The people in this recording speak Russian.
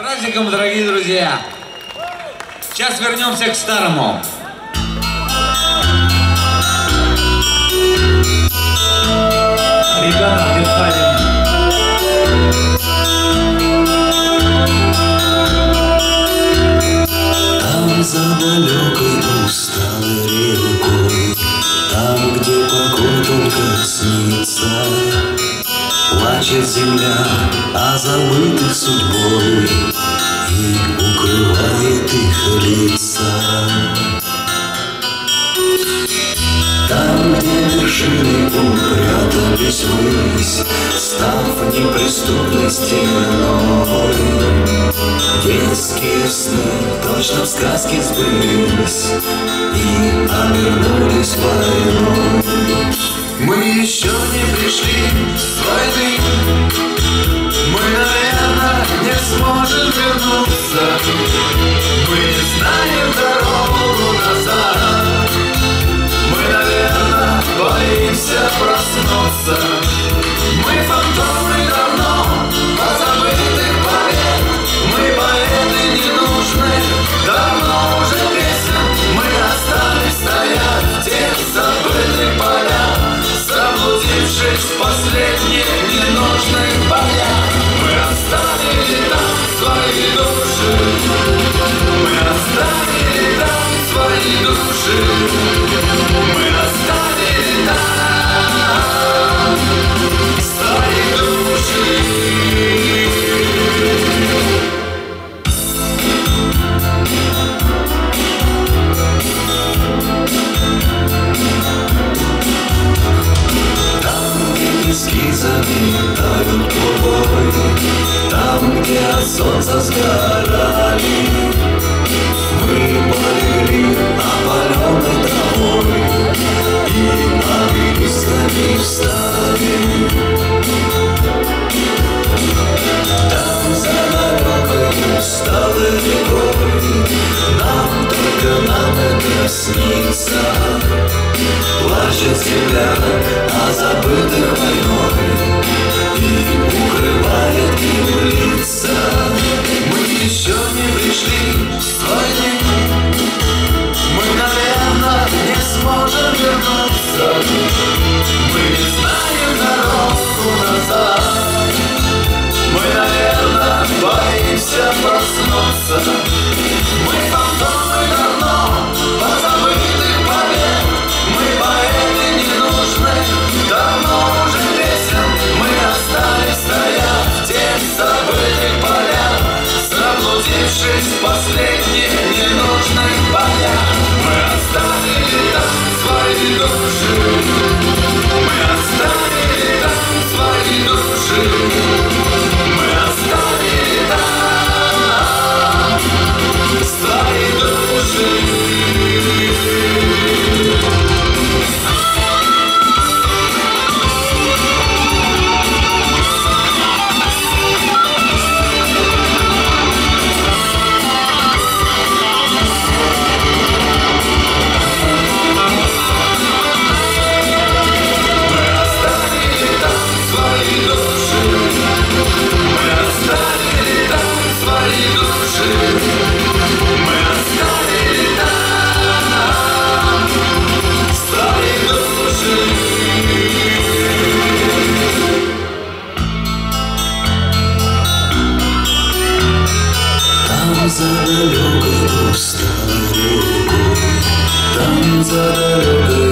праздником, дорогие друзья! Сейчас вернемся к старому. Ребята, держали. Там за далекой усталой рекой, Там, где покой только снится, Плачет земля о забытых судьбой И укрывает их лица. Там, где вершины упрятались ввысь, Став неприступной стеной, Детские сны точно в сказке сбылись И обернулись войной. Мы еще не пришли сможем вернуться, Мы не знаем дорогу солнца сгорали, Мы полегли опаленной травой И обелисками встали. Там за далекой усталой рекой Нам только нам это снится Плачет земля о забытых не you. Там за далекой усталой рекой Там за далекой